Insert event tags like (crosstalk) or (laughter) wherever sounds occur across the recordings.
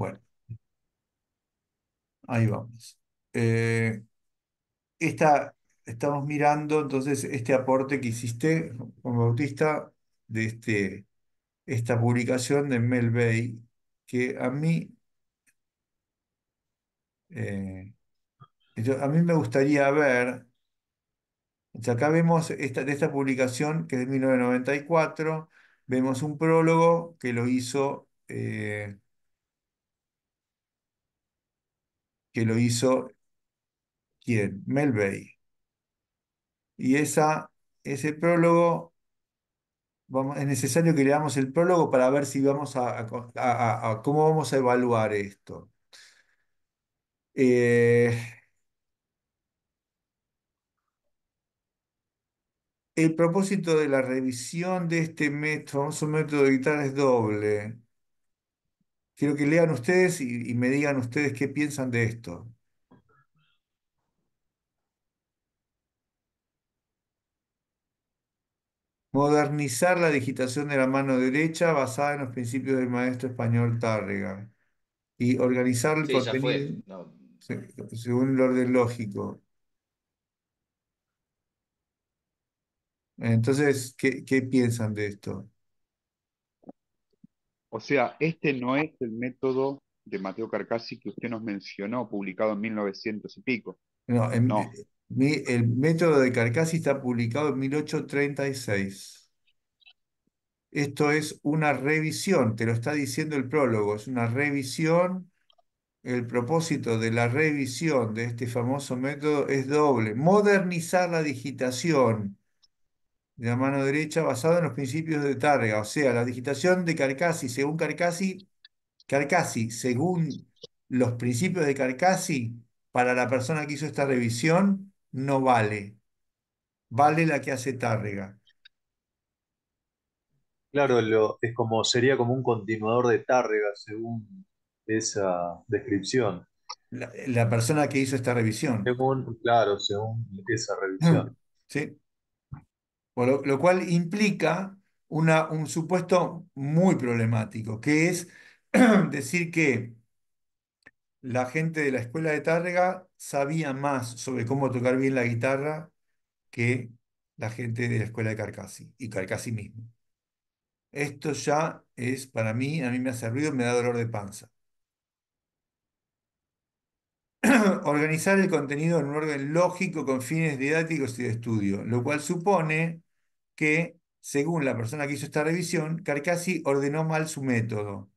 Bueno, ahí vamos. Eh, esta, estamos mirando entonces este aporte que hiciste, Juan Bautista, de este, esta publicación de Mel Bay, que a mí, eh, a mí me gustaría ver, acá vemos esta, de esta publicación que es de 1994, vemos un prólogo que lo hizo, eh, que lo hizo, ¿quién? Mel Bay. Y esa, ese prólogo Vamos, es necesario que leamos el prólogo para ver si vamos a- cómo vamos a evaluar esto. Eh, el propósito de la revisión de este método, famoso método de guitarra es doble. Quiero que lean ustedes y, y me digan ustedes qué piensan de esto. Modernizar la digitación de la mano derecha basada en los principios del maestro español Tárrega y organizar el Sí, contenido No, según el orden lógico. Entonces, ¿qué, qué piensan de esto? O sea, este no es el método de Mateo Carcassi que usted nos mencionó, publicado en 1900 y pico. No, en- No. mi- el método de Carcassi está publicado en 1836. Esto es una revisión, te lo está diciendo el prólogo, es una revisión. El propósito de la revisión de este famoso método es doble, modernizar la digitación de la mano derecha basado en los principios de Tárrega, o sea, la digitación de Carcassi, según Carcassi, Carcassi, según los principios de Carcassi, para la persona que hizo esta revisión, no vale. Vale la que hace Tárrega. Claro, lo, es como, sería como un continuador de Tárrega, según esa descripción. La, la persona que hizo esta revisión. Según, claro, según esa revisión. ¿Sí? Lo, cual implica un supuesto muy problemático, que es (clears throat) decir que la gente de la escuela de Tárrega sabía más sobre cómo tocar bien la guitarra que la gente de la escuela de Carcassi y Carcassi mismo. Esto ya es, para mí, a mí me hace ruido, me da dolor de panza. (clears throat) Organizar el contenido en un orden lógico con fines didácticos y de estudio, lo cual supone que, según la persona que hizo esta revisión, Carcassi ordenó mal su método.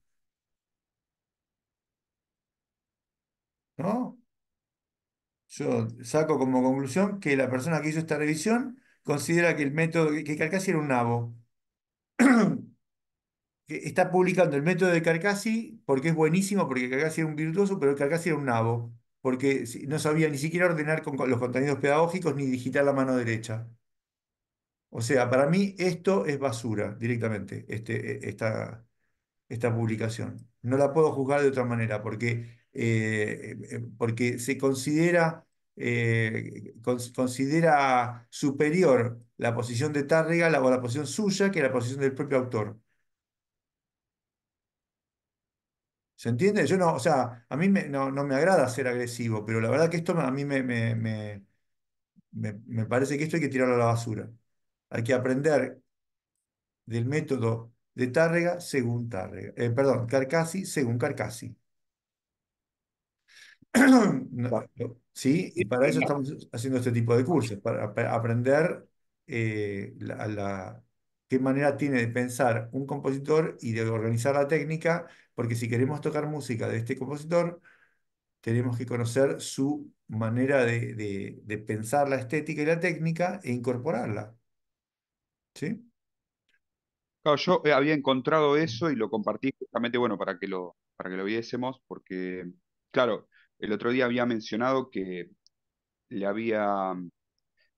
¿No? Yo saco como conclusión que la persona que hizo esta revisión considera que el método, que Carcassi era un nabo. (clears throat) Está publicando el método de Carcassi porque es buenísimo, porque Carcassi era un virtuoso, pero Carcassi era un nabo, porque no sabía ni siquiera ordenar con los contenidos pedagógicos ni digitar la mano derecha. O sea, para mí esto es basura directamente, este, e- esta, esta publicación. No la puedo juzgar de otra manera porque, eh, eh, porque se considera, eh, cons- considera superior la posición de Tárrega o la posición suya que la posición del propio autor. ¿Se entiende? Yo no, o sea, a mí no, no me agrada ser agresivo, pero la verdad que esto a mí me, me, me- me parece que esto hay que tirarlo a la basura. Hay que aprender del método de Tárrega según Tárrega. Eh, perdón, Carcassi según Carcassi. (clears throat) ¿Sí? Y para eso estamos haciendo este tipo de cursos, para ap- aprender eh, la, la- qué manera tiene de pensar un compositor y de organizar la técnica, porque si queremos tocar música de este compositor, tenemos que conocer su manera de, de- de pensar la estética y la técnica e incorporarla. ¿Sí? Claro, yo eh, había encontrado eso y lo compartí justamente, bueno, para que lo, para que lo viésemos, porque, claro, el otro día había mencionado que le había,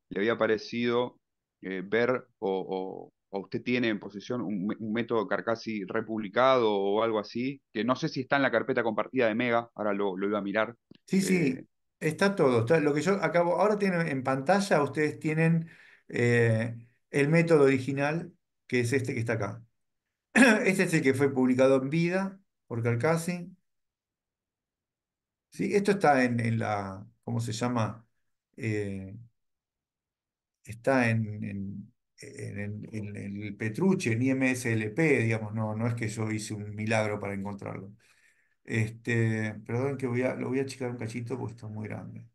le había parecido eh, ver o, o- o usted tiene en posesión un, mé- un método Carcassi republicado o algo así, que no sé si está en la carpeta compartida de Mega, ahora lo, lo iba a mirar. Sí, Eh, sí, está todo. está- lo que yo acabo, ahora tienen en pantalla, ustedes tienen eh, el método original, que es este que está acá. (clears throat) Este es el que fue publicado en vida por Carcassi. ¿sí? Esto está en, en la, ¿cómo se llama? Eh, está en, en, el Petrucci, en IMSLP, digamos, no, no es que yo hice un milagro para encontrarlo. Este, perdón que voy a, lo voy a achicar un cachito porque está muy grande.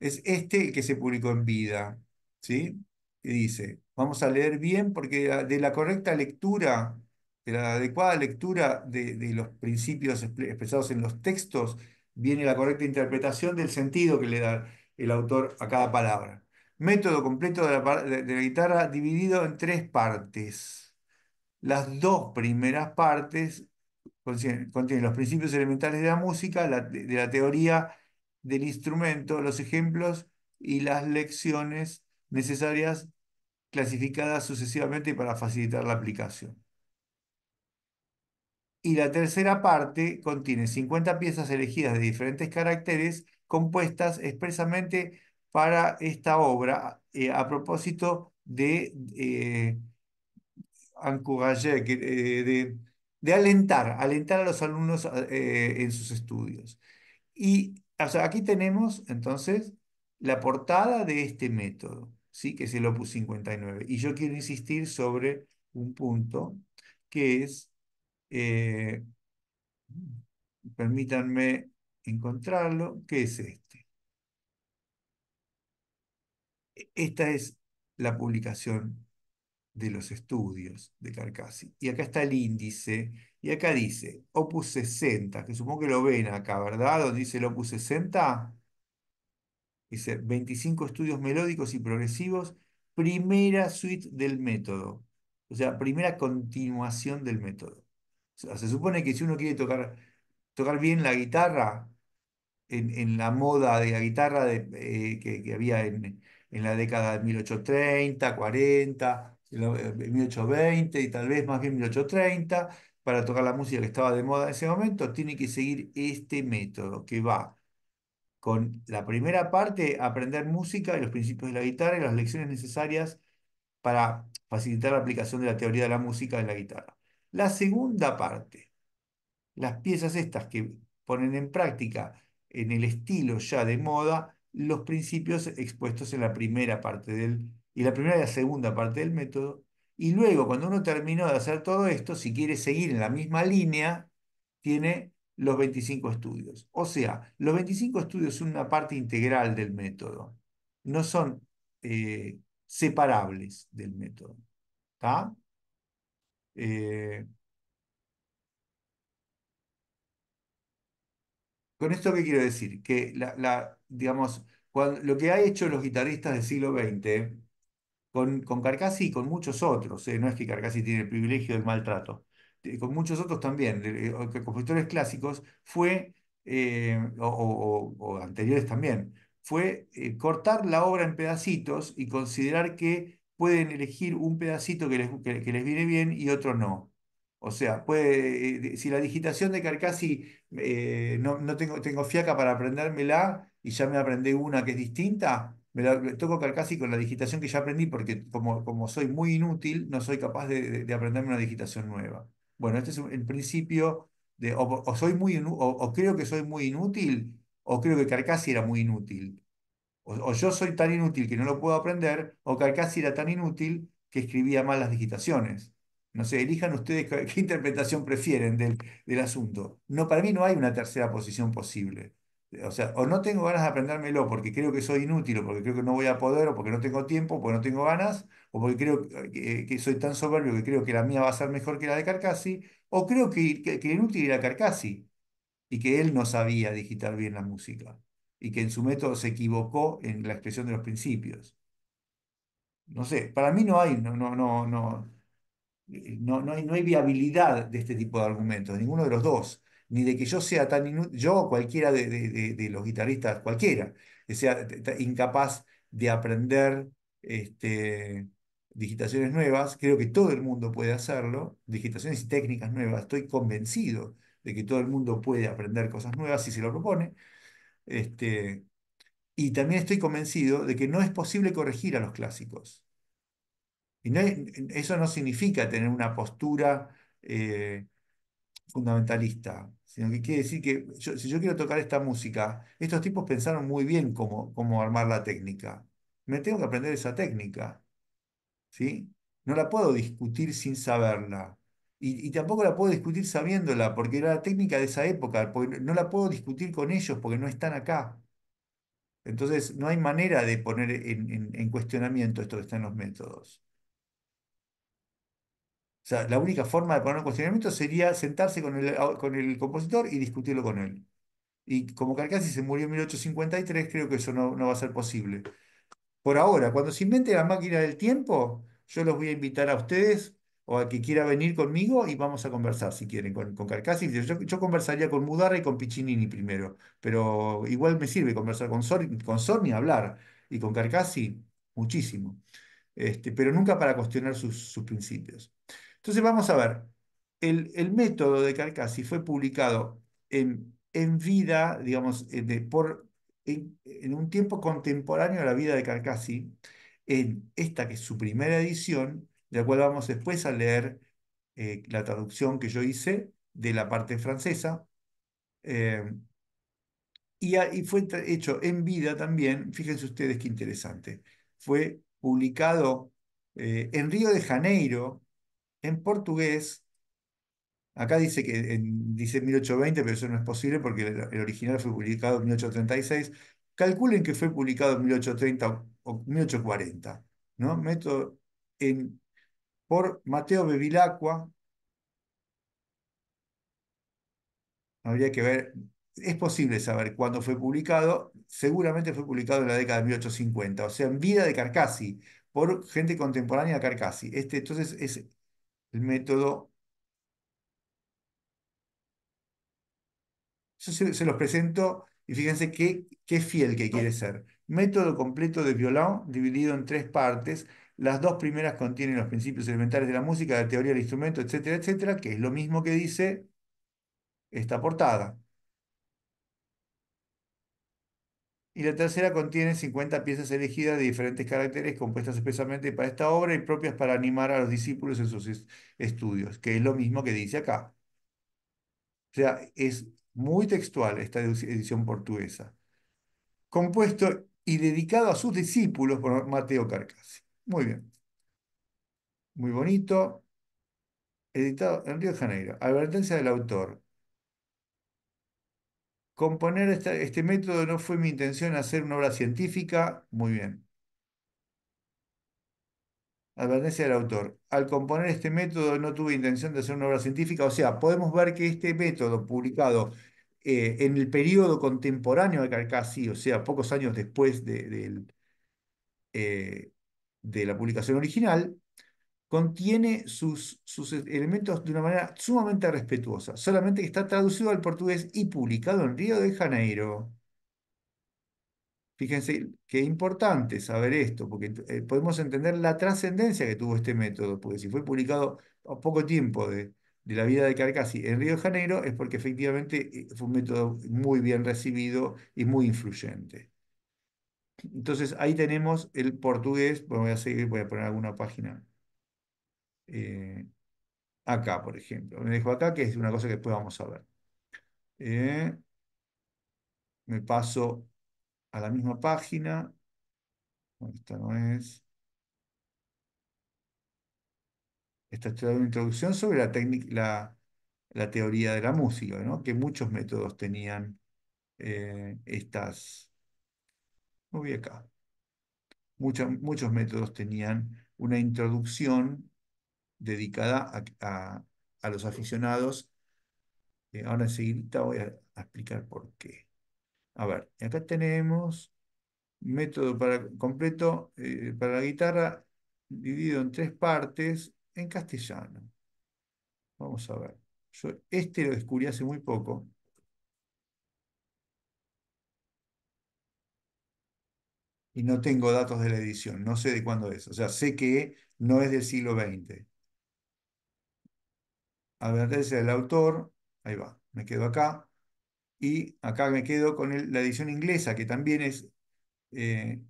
Es este el que se publicó en Vida, ¿sí? Que dice, vamos a leer bien porque de la, de la correcta lectura, de la adecuada lectura de, los principios expre- expresados en los textos, viene la correcta interpretación del sentido que le da el autor a cada palabra. Método completo de la, guitarra dividido en tres partes. Las dos primeras partes contienen, los principios elementales de la música, de, de la teoría del instrumento, los ejemplos y las lecciones necesarias clasificadas sucesivamente para facilitar la aplicación. Y la tercera parte contiene 50 piezas elegidas de diferentes caracteres compuestas expresamente para esta obra eh, a propósito de eh, eh, de, de alentar, alentar a los alumnos eh, en sus estudios. Y aquí tenemos entonces la portada de este método, ¿sí? que es el Opus 59. Y yo quiero insistir sobre un punto que es, eh, permítanme encontrarlo, que es este. Esta es la publicación de los estudios de Carcassi. Y acá está el índice, y acá dice Opus 60, que supongo que lo ven acá, ¿verdad? Donde dice el Opus 60, dice 25 estudios melódicos y progresivos, primera suite del método, o sea, primera continuación del método. Se supone que si uno quiere tocar, tocar bien la guitarra, en, en la moda de la guitarra de, eh, que, que había en, en la década de 1830, 40, en la- eh, 1820 y tal vez más bien 1830, para tocar la música que estaba de moda en ese momento, tiene que seguir este método que va con la primera parte, aprender música y los principios de la guitarra y las lecciones necesarias para facilitar la aplicación de la teoría de la música en la guitarra. La segunda parte las piezas estas que ponen en práctica en el estilo ya de moda los principios expuestos en la primera parte del, y la primera y la segunda parte del método. Y luego, cuando uno terminó de hacer todo esto, si quiere seguir en la misma línea, tiene los 25 estudios. O sea, los 25 estudios son una parte integral del método, no son eh, separables del método. ¿Está? Eh, ¿Con esto qué quiero decir? Que la, digamos, cuando- lo que han hecho los guitarristas del siglo XX, con, con Carcassi y con muchos otros, eh, no es que Carcassi tiene el privilegio del maltrato, eh, con muchos otros también, compositores clásicos, fue, eh, o, anteriores también, fue eh, cortar la obra en pedacitos y considerar que pueden elegir un pedacito que les, que les viene bien y otro no. O sea, puede, eh, si la digitación de Carcassi no, no tengo, tengo fiaca para aprendérmela y ya me aprendí una que es distinta, me la, toco Carcassi con la digitación que ya aprendí porque como, como soy muy inútil, no soy capaz de aprenderme una digitación nueva. Bueno, este es el principio de o, soy muy o, creo que soy muy inútil o creo que Carcassi era muy inútil. O, o yo soy tan inútil que no lo puedo aprender, o Carcassi era tan inútil que escribía mal las digitaciones. No sé, elijan ustedes qué, qué interpretación prefieren del, del asunto. No, para mí no hay una tercera posición posible. O sea, o no tengo ganas de aprendérmelo porque creo que soy inútil, o porque creo que no voy a poder, o porque no tengo tiempo, o porque no tengo ganas, o porque creo que, soy tan soberbio que creo que la mía va a ser mejor que la de Carcassi, o creo que, que, que inútil era Carcassi y que él no sabía digitar bien la música y que en su método se equivocó en la expresión de los principios. No sé, para mí no hay, no, no, no, no, eh, no, hay, no hay viabilidad de este tipo de argumentos, ninguno de los dos, ni de que yo sea tan inútil, yo o cualquiera de, los guitarristas, cualquiera, sea incapaz de aprender este, digitaciones nuevas, creo que todo el mundo puede hacerlo, digitaciones y técnicas nuevas, estoy convencido de que todo el mundo puede aprender cosas nuevas si se lo propone. Este, y también estoy convencido de que no es posible corregir a los clásicos. Y eso no significa tener una postura eh, fundamentalista. Sino que quiere decir que si yo quiero tocar esta música, estos tipos pensaron muy bien cómo, cómo armar la técnica. Me tengo que aprender esa técnica, ¿sí? No la puedo discutir sin saberla. Y, y tampoco la puedo discutir sabiéndola, porque era la técnica de esa época, no la puedo discutir con ellos porque no están acá. Entonces, no hay manera de poner en, en- en cuestionamiento esto que está en los métodos. Sea, la única forma de poner en cuestionamiento sería sentarse con el, con el compositor y discutirlo con él. Y como Carcassi se murió en 1853, creo que eso no, no va a ser posible. Por ahora, cuando se invente la máquina del tiempo, yo los voy a invitar a ustedes o a que quiera venir conmigo y vamos a conversar, si quieren, con, con Carcassi. Yo, yo conversaría con Mudarra y con Piccinini primero, pero igual me sirve conversar con Sor, con Sor ni hablar, y con Carcassi muchísimo, este, pero nunca para cuestionar sus, sus principios. Entonces vamos a ver, el, el método de Carcassi fue publicado en, en vida, digamos, eh, por, en, un tiempo contemporáneo a la vida de Carcassi, en esta que es su primera edición, de la cual vamos después a leer eh, la traducción que yo hice de la parte francesa. eh, y, y fue hecho en vida también, fíjense ustedes qué interesante, fue publicado en Río de Janeiro, en portugués, Acá dice que en, dice 1820, pero eso no es posible porque el, original fue publicado en 1836. Calculen que fue publicado en 1830 o, o 1840, ¿no? Método en, por Mateo Bevilacqua. Habría que ver, es posible saber cuándo fue publicado. Seguramente fue publicado en la década de 1850, o sea, en vida de Carcassi, por gente contemporánea a Carcassi. Este entonces es el método Yo se, los presento y fíjense qué, qué fiel que quiere ser. Método completo de violón dividido en tres partes. Las dos primeras contienen los principios elementales de la música, la teoría del instrumento, etcétera, etcétera, que es lo mismo que dice esta portada. Y la tercera contiene 50 piezas elegidas de diferentes caracteres compuestas especialmente para esta obra y propias para animar a los discípulos en sus es- estudios, que es lo mismo que dice acá. O sea, es muy textual esta edición portuguesa. compuesto y dedicado a sus discípulos por Mateo Carcassi. Muy bien, muy bonito, editado en Río de Janeiro. Advertencia del autor. Componer esta- este método no fue mi intención hacer una obra científica. Muy bien. Advertencia del autor. Al componer este método no tuve intención de hacer una obra científica. O sea, podemos ver que este método publicado eh, en el periodo contemporáneo de Carcassi, o sea, pocos años después de, eh, de la publicación original, contiene sus, sus elementos de una manera sumamente respetuosa, solamente que está traducido al portugués y publicado en Río de Janeiro. Fíjense qué importante saber esto, porque eh, podemos entender la trascendencia que tuvo este método, porque si fue publicado a poco tiempo de, de la vida de Carcassi en Río de Janeiro, es porque efectivamente eh, fue un método muy bien recibido y muy influyente. Entonces ahí tenemos el portugués, bueno, voy a seguir, voy a poner alguna página. Eh, acá, por ejemplo. Me dejo acá, que es una cosa que después vamos a ver. Eh, me paso a la misma página. No, Esta no es. Esta es una introducción sobre la, la, la teoría de la música, ¿no? Que muchos métodos tenían eh, estas. Me voy acá. Muchos métodos tenían una introducción dedicada a, a- los aficionados. Eh, ahora enseguida voy a, explicar por qué. A ver, acá tenemos método para, completo eh, para la guitarra dividido en tres partes en castellano. Vamos a ver. Yo este lo descubrí hace muy poco. Y no tengo datos de la edición, no sé de cuándo es. O sea, sé que no es del siglo XX advertencia del autor, ahí va, me quedo acá, y acá me quedo con la edición inglesa, que también es, eh,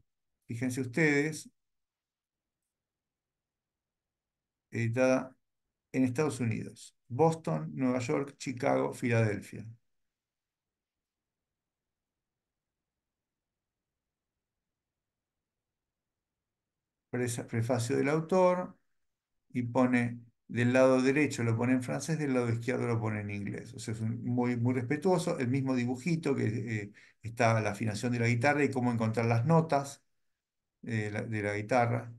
fíjense ustedes, editada en Estados Unidos, Boston, Nueva York, Chicago, Filadelfia. Prefacio del autor y pone del lado derecho lo pone en francés, del lado izquierdo lo pone en inglés. O sea, es muy, muy respetuoso. El mismo dibujito que eh, está la afinación de la guitarra y cómo encontrar las notas de la guitarra,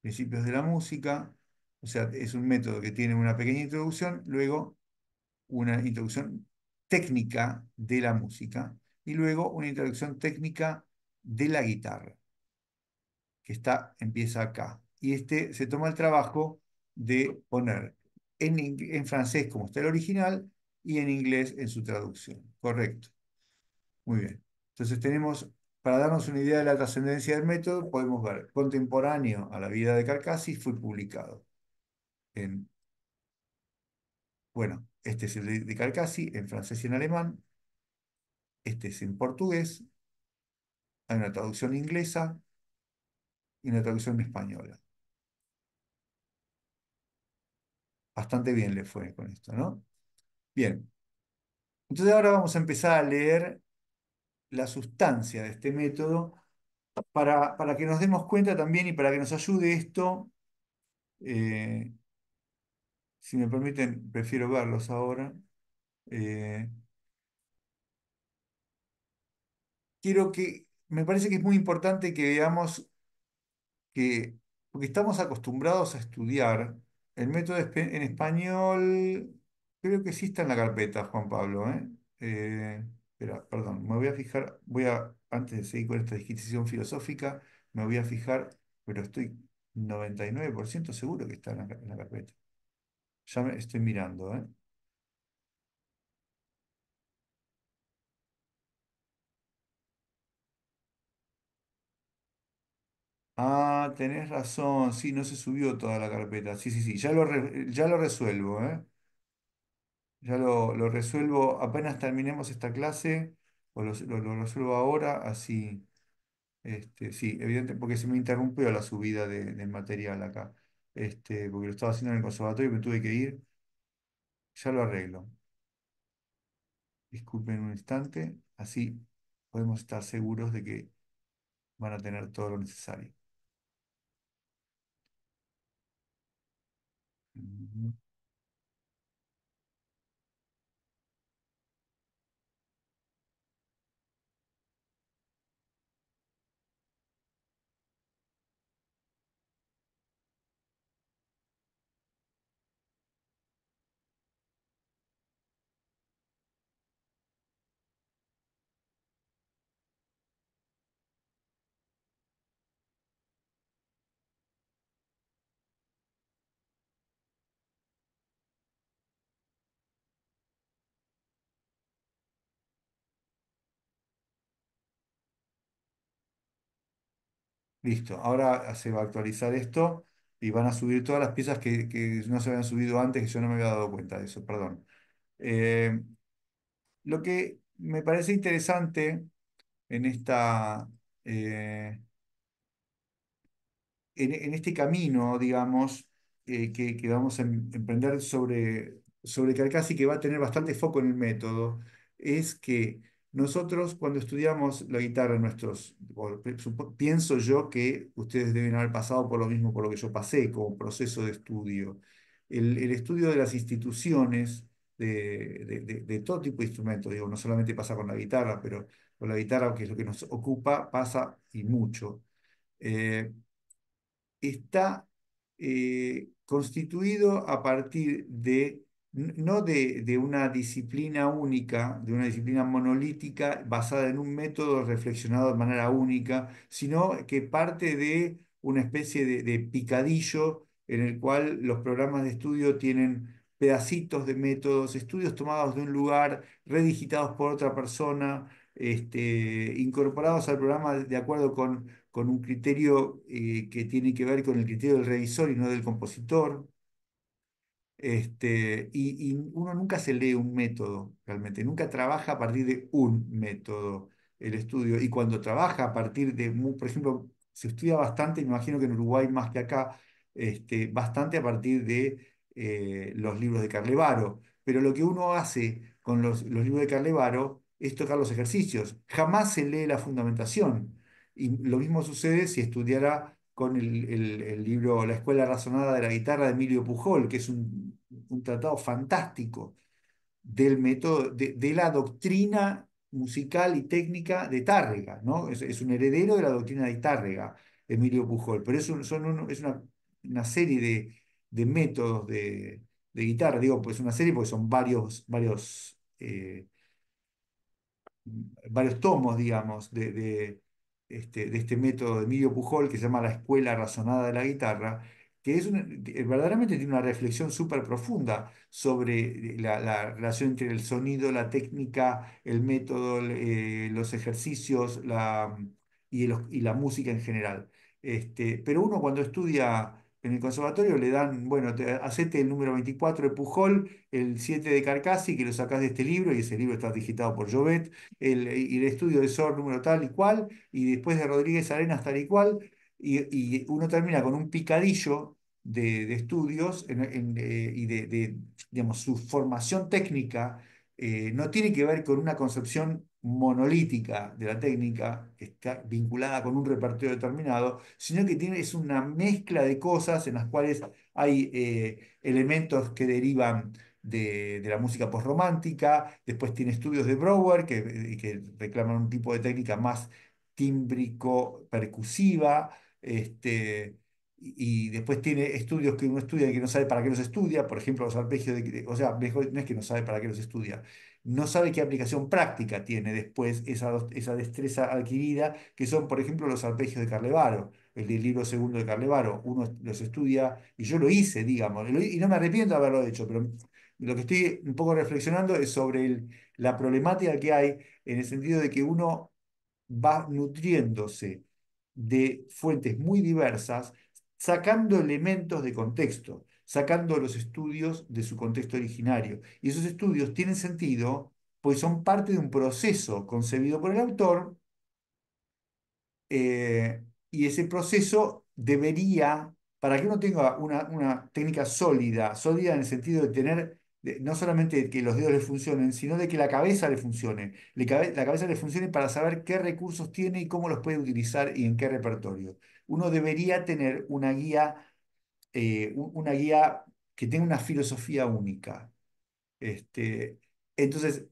principios de la música. O sea, es un método que tiene una pequeña introducción, luego una introducción técnica de la música y luego una introducción técnica de la guitarra, que está, empieza acá. Y este se toma el trabajo de poner en, en francés como está el original y en inglés en su traducción. Correcto. Muy bien. Entonces tenemos, para darnos una idea de la trascendencia del método, podemos ver, contemporáneo a la vida de Carcassi, fue publicado en, bueno, este es el de Carcassi, en francés y en alemán, este es en portugués, hay una traducción inglesa y una traducción española. Bastante bien le fue con esto, ¿no? Bien. Entonces ahora vamos a empezar a leer la sustancia de este método para, para que nos demos cuenta también y para que nos ayude esto. Eh, si me permiten, prefiero verlos ahora. Eh, quiero que, me parece que es muy importante que veamos que, porque estamos acostumbrados a estudiar el método en español, creo que sí está en la carpeta, Juan Pablo. ¿eh? Eh, espera, perdón, me voy a fijar, voy a, antes de seguir con esta disquisición filosófica, me voy a fijar, pero estoy 99% seguro que está en la, carpeta. Ya me estoy mirando, ¿eh? Ah, tenés razón, sí, no se subió toda la carpeta. Sí, sí, sí, ya lo, ya lo resuelvo, ¿eh? Ya lo, resuelvo apenas terminemos esta clase, o lo, resuelvo ahora, así, este, sí, evidente, porque se me interrumpió la subida de, del material acá, este, porque lo estaba haciendo en el conservatorio y me tuve que ir. Ya lo arreglo. Disculpen un instante, así podemos estar seguros de que van a tener todo lo necesario. Mm-hmm. Listo, ahora se va a actualizar esto y van a subir todas las piezas que, no se habían subido antes, que yo no me había dado cuenta de eso, perdón. Eh, lo que me parece interesante en esta, eh, en, este camino, digamos, eh, que, vamos a em, emprender sobre, sobre Carcassi, que va a tener bastante foco en el método, es que nosotros cuando estudiamos la guitarra, nuestros, pienso yo que ustedes deben haber pasado por lo mismo por lo que yo pasé como proceso de estudio. El, estudio de las instituciones, de, todo tipo de instrumentos, digo, no solamente pasa con la guitarra, pero con la guitarra, que es lo que nos ocupa, pasa y mucho. Eh, está eh, constituido a partir de no de, una disciplina única, de una disciplina monolítica basada en un método reflexionado de manera única, sino que parte de una especie de, picadillo en el cual los programas de estudio tienen pedacitos de métodos, estudios tomados de un lugar, redigitados por otra persona, este, incorporados al programa de acuerdo con, con un criterio eh, que tiene que ver con el criterio del revisor y no del compositor. Este, y, uno nunca se lee un método, realmente, nunca trabaja a partir de un método el estudio. Y cuando trabaja a partir de, por ejemplo, se estudia bastante, me imagino que en Uruguay más que acá, este, bastante a partir de eh, los libros de Carlevaro. Pero lo que uno hace con los, los libros de Carlevaro es tocar los ejercicios. Jamás se lee la fundamentación. Y lo mismo sucede si estudiara con el, el- el libro La Escuela Razonada de la Guitarra de Emilio Pujol, que es un, un tratado fantástico del método, de, la doctrina musical y técnica de Tárrega, ¿no? Es, un heredero de la doctrina de Tárrega, Emilio Pujol, pero es, un- son es una, una serie de, de métodos de, de guitarra, digo, pues una serie porque son varios, varios eh, varios tomos, digamos, de, de, este, de este método de Emilio Pujol que se llama La Escuela Razonada de la Guitarra, que es eh, verdaderamente tiene una reflexión súper profunda sobre la, la relación entre el sonido, la técnica, el método, eh, los ejercicios la, y, los- y la música en general. Este, pero uno cuando estudia en el conservatorio le dan, bueno, te, el número 24 de Pujol, el 7 de Carcassi, que lo sacás de este libro, y ese libro está digitado por Jovet, el, el estudio de SOR número tal y cual, y después de Rodríguez Arenas tal y cual, y, y uno termina con un picadillo de, estudios eh, y de, su formación técnica eh, no tiene que ver con una concepción monolítica de la técnica, que está vinculada con un repertorio determinado, sino que tiene, es una mezcla de cosas en las cuales hay eh, elementos que derivan de, la música postromántica, después tiene estudios de Brouwer que, que reclaman un tipo de técnica más tímbrico-percusiva, este, y, después tiene estudios que uno estudia y que no sabe para qué los estudia, por ejemplo, los arpegios, de, o sea, no es que no sabe para qué los estudia, no sabe qué aplicación práctica tiene después esa, esa destreza adquirida, que son, por ejemplo, los arpegios de Carlevaro, el del libro segundo de Carlevaro, uno los estudia, y yo lo hice, digamos, y no me arrepiento de haberlo hecho, pero lo que estoy un poco reflexionando es sobre el- la problemática que hay en el sentido de que uno va nutriéndose de fuentes muy diversas, sacando elementos de contexto, sacando los estudios de su contexto originario. Y esos estudios tienen sentido, pues son parte de un proceso concebido por el autor eh, y ese proceso debería, para que uno tenga una, una técnica sólida, sólida en el sentido de tener, no solamente que los dedos le funcionen, sino de que la cabeza le funcione. La cabeza le funcione para saber qué recursos tiene y cómo los puede utilizar y en qué repertorio. Uno debería tener una guía, eh, un- una guía que tenga una filosofía única. Este, entonces,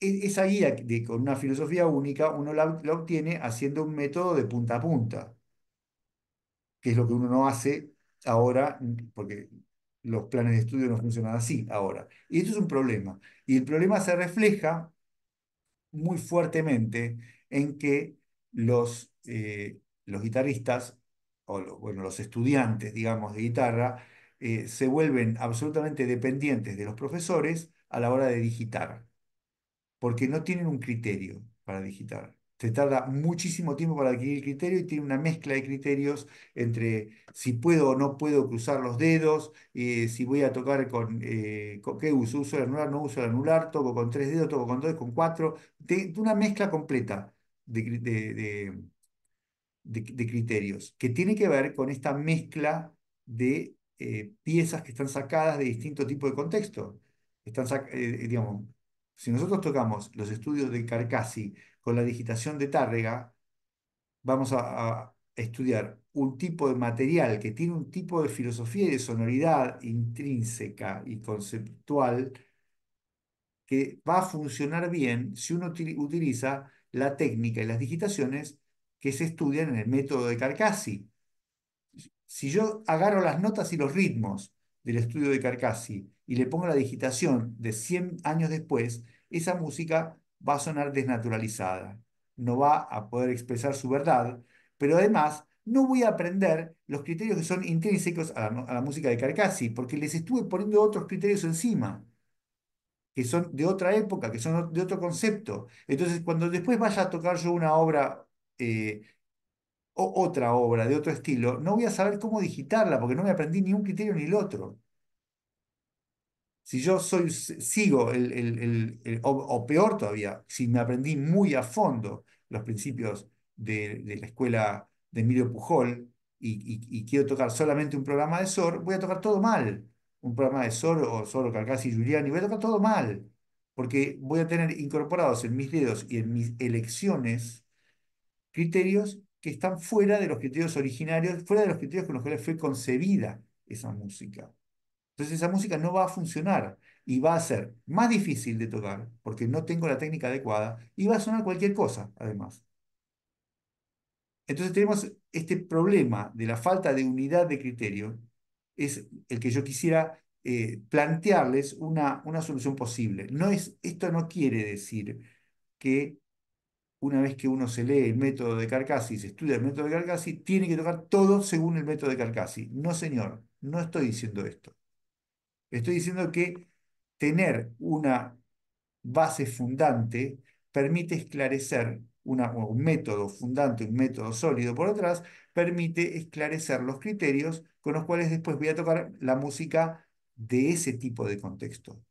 e- esa guía de- con una filosofía única, uno la, la obtiene haciendo un método de punta a punta, que es lo que uno no hace ahora, porque los planes de estudio no funcionan así ahora. Y esto es un problema. Y el problema se refleja muy fuertemente en que los, eh, los guitarristas, o bueno, los estudiantes, digamos, de guitarra, eh, se vuelven absolutamente dependientes de los profesores a la hora de digitar porque no tienen un criterio para digitar. Se tarda muchísimo tiempo para adquirir el criterio y tiene una mezcla de criterios entre si puedo o no puedo cruzar los dedos, eh, si voy a tocar con, eh, qué uso, uso el anular, no uso el anular, toco con tres dedos, toco con dos, con cuatro, de, una mezcla completa de- de- de, criterios, que tiene que ver con esta mezcla de eh, piezas que están sacadas de distinto tipo de contexto. Están eh, si nosotros tocamos los estudios de Carcassi con la digitación de Tárrega, vamos a, a estudiar un tipo de material que tiene un tipo de filosofía y de sonoridad intrínseca y conceptual que va a funcionar bien si uno uti- utiliza la técnica y las digitaciones que se estudian en el método de Carcassi. Si yo agarro las notas y los ritmos del estudio de Carcassi y le pongo la digitación de 100 años después, esa música va a sonar desnaturalizada, no va a poder expresar su verdad, pero además no voy a aprender los criterios que son intrínsecos a la, a la música de Carcassi, porque les estuve poniendo otros criterios encima que son de otra época, que son de otro concepto. Entonces, cuando después vaya a tocar yo una obra, eh, o otra obra de otro estilo, no voy a saber cómo digitarla, porque no me aprendí ni un criterio ni el otro. Si yo soy, sigo o, peor todavía, si me aprendí muy a fondo los principios de, la escuela de Emilio Pujol y quiero tocar solamente un programa de SOR, voy a tocar todo mal. Un programa de SOR o SOR o Carcassi y Giuliani, voy a tocar todo mal. Porque voy a tener incorporados en mis dedos y en mis elecciones criterios que están fuera de los criterios originarios, fuera de los criterios con los cuales fue concebida esa música. Entonces esa música no va a funcionar y va a ser más difícil de tocar porque no tengo la técnica adecuada y va a sonar cualquier cosa, además. Entonces tenemos este problema de la falta de unidad de criterio, es el que yo quisiera eh, plantearles una, una solución posible. No es, esto no quiere decir que una vez que uno se lee el método de Carcassi, se estudia el método de Carcassi, tiene que tocar todo según el método de Carcassi. No, señor, no estoy diciendo esto. Estoy diciendo que tener una base fundante permite esclarecer un método fundante, un método sólido por detrás, permite esclarecer los criterios con los cuales después voy a tocar la música de ese tipo de contexto.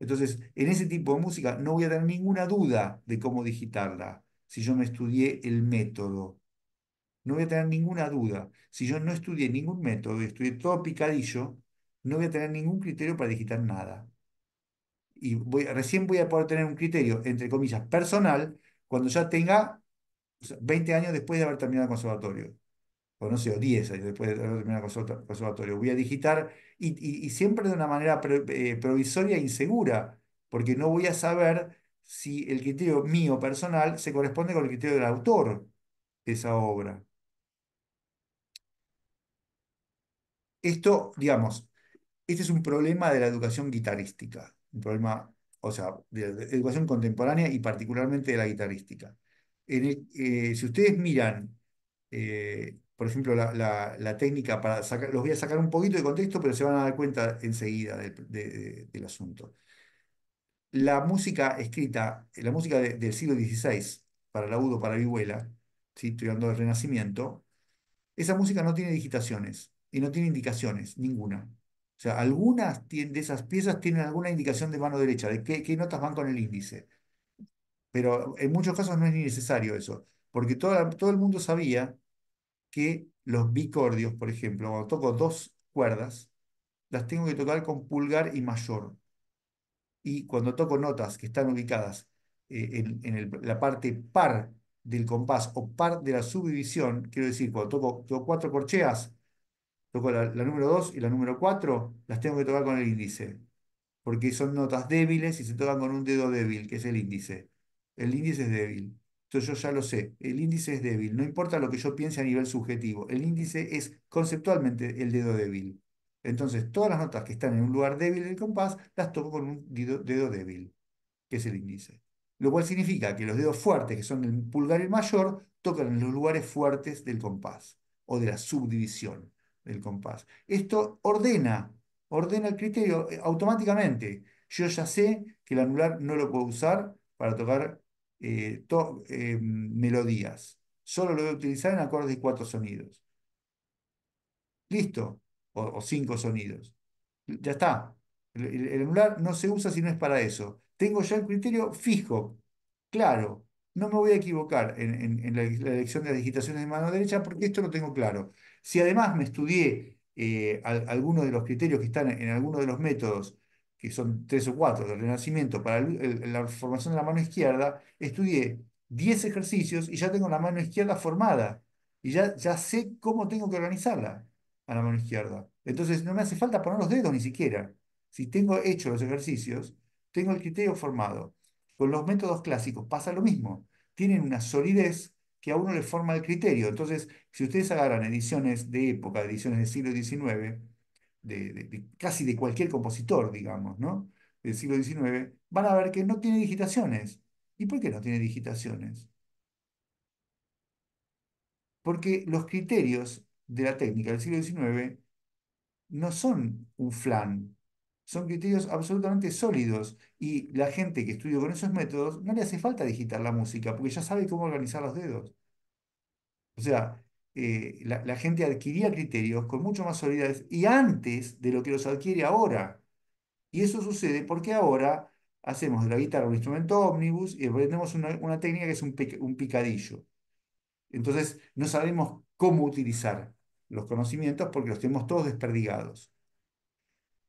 Entonces, en ese tipo de música no voy a tener ninguna duda de cómo digitarla si yo me estudié el método. No voy a tener ninguna duda. Si yo no estudié ningún método y estudié todo picadillo, no voy a tener ningún criterio para digitar nada. Y voy, recién voy a poder tener un criterio, entre comillas, personal, cuando ya tenga 20 años después de haber terminado el conservatorio. O no sé, o 10 años después de haber terminado el conservatorio. Voy a digitar y, siempre de una manera eh, provisoria e insegura, porque no voy a saber si el criterio mío personal se corresponde con el criterio del autor de esa obra. Esto, digamos, este es un problema de la educación guitarrística, un problema, o sea, de la educación contemporánea y particularmente de la guitarrística. Eh, si ustedes miran, eh, por ejemplo, la, técnica para sacar, los voy a sacar un poquito de contexto, pero se van a dar cuenta enseguida del asunto. La música escrita, la música del siglo XVI, para el para vihuela, ¿sí? estoy hablando del Renacimiento, esa música no tiene digitaciones y no tiene indicaciones, ninguna. O sea, algunas de esas piezas tienen alguna indicación de mano derecha, de qué, notas van con el índice. Pero en muchos casos no es ni necesario eso, porque todo, todo el mundo sabía que los bicordios, por ejemplo, cuando toco dos cuerdas, las tengo que tocar con pulgar y mayor. Y cuando toco notas que están ubicadas eh, en, la parte par del compás o par de la subdivisión, quiero decir, cuando toco, cuatro corcheas, toco la, número 2 y la número 4, las tengo que tocar con el índice, porque son notas débiles y se tocan con un dedo débil, que es el índice. El índice es débil. Entonces yo ya lo sé, el índice es débil, no importa lo que yo piense a nivel subjetivo, el índice es conceptualmente el dedo débil. Entonces todas las notas que están en un lugar débil del compás las toco con un dedo, débil, que es el índice. Lo cual significa que los dedos fuertes, que son el pulgar y el mayor, tocan en los lugares fuertes del compás o de la subdivisión del compás. Esto ordena, ordena el criterio eh, automáticamente. Yo ya sé que el anular no lo puedo usar para tocar eh, eh, melodías. Solo lo voy a utilizar en acordes de cuatro sonidos. Listo. O, cinco sonidos. Ya está. el anular no se usa si no es para eso. Tengo ya el criterio fijo, claro. No me voy a equivocar en, la, elección de las digitaciones de mano derecha porque esto lo tengo claro. Si además me estudié eh, algunos de los criterios que están en, algunos de los métodos, que son tres o cuatro del Renacimiento, para la formación de la mano izquierda, estudié 10 ejercicios y ya tengo la mano izquierda formada. Y ya, ya sé cómo tengo que organizarla a la mano izquierda. Entonces no me hace falta poner los dedos ni siquiera. Si tengo hecho los ejercicios, tengo el criterio formado. Con los métodos clásicos pasa lo mismo. Tienen una solidez que a uno le forma el criterio. Entonces, si ustedes agarran ediciones de época, ediciones del siglo XIX, de, casi de cualquier compositor, digamos, ¿no? Del siglo XIX, van a ver que no tiene digitaciones. ¿Y por qué no tiene digitaciones? Porque los criterios de la técnica del siglo XIX no son un flan, son criterios absolutamente sólidos y la gente que estudia con esos métodos no le hace falta digitar la música porque ya sabe cómo organizar los dedos. O sea, eh, la, gente adquiría criterios con mucho más solidez y antes de lo que los adquiere ahora. Y eso sucede porque ahora hacemos de la guitarra un instrumento ómnibus y tenemos una, técnica que es un, un picadillo. Entonces no sabemos cómo utilizar los conocimientos porque los tenemos todos desperdigados.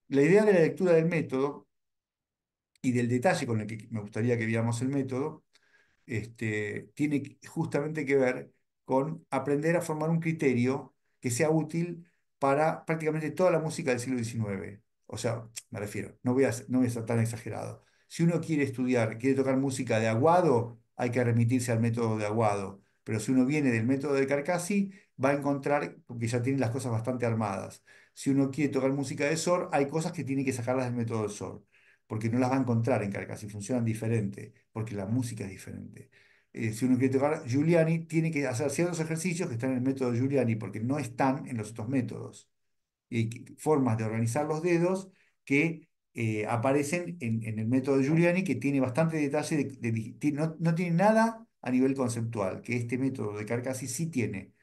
La idea de la lectura del método y del detalle con el que me gustaría que viéramos el método, este, tiene justamente que ver con aprender a formar un criterio que sea útil para prácticamente toda la música del siglo XIX. O sea, me refiero, no voy a, no voy a ser tan exagerado. Si uno quiere estudiar, quiere tocar música de Aguado, hay que remitirse al método de Aguado. Pero si uno viene del método de Carcassi, va a encontrar, porque ya tiene las cosas bastante armadas. Si uno quiere tocar música de Sor, hay cosas que tiene que sacarlas del método de Sor, porque no las va a encontrar en Carcassi, funcionan diferente, porque la música es diferente. Eh, si uno quiere tocar Giuliani, tiene que hacer ciertos ejercicios que están en el método Giuliani, porque no están en los otros métodos. Y formas de organizar los dedos que eh, aparecen en, el método de Giuliani, que tiene bastante detalle, de, de, no, no, tiene nada a nivel conceptual, que este método de Carcassi sí tiene.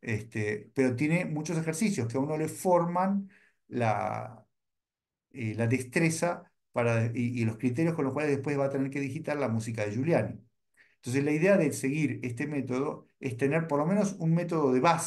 Este, pero tiene muchos ejercicios que a uno le forman la, eh, la destreza para, y, y, los criterios con los cuales después va a tener que digitar la música de Giuliani. Entonces la idea de seguir este método es tener por lo menos un método de base